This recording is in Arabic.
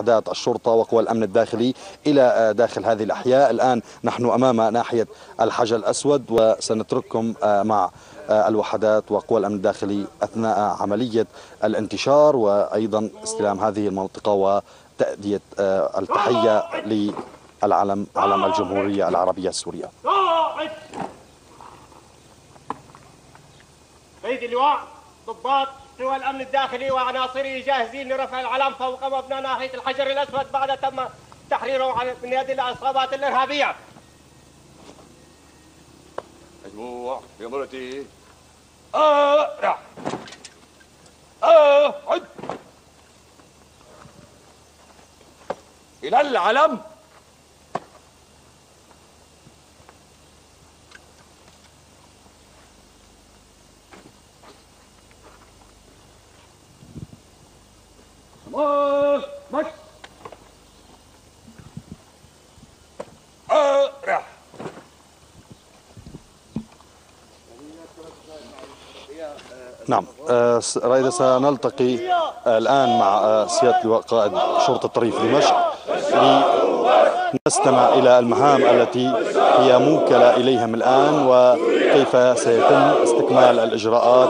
وحدات الشرطة وقوى الأمن الداخلي إلى داخل هذه الأحياء. الآن نحن أمام ناحية الحجر الأسود وسنترككم مع الوحدات وقوى الأمن الداخلي أثناء عملية الانتشار وأيضا استلام هذه المنطقة وتأدية التحية للعلم علم الجمهورية العربية السورية. قيد اللواء ضباط قوى الأمن الداخلي وعناصره جاهزين لرفع العلم فوق مبنى ناحية الحجر الأسود بعد تم تحريره من يد العصابات الإرهابية. مجموع يا مرتي آه آه عد. إلى العلم. أرح نعم. آه، رائدة سنلتقي الآن مع آه، سيادة قائد شرطة طريف دمشق. لنستمع إلى المهام التي هي موكلة إليهم الآن وكيف سيتم استكمال الإجراءات.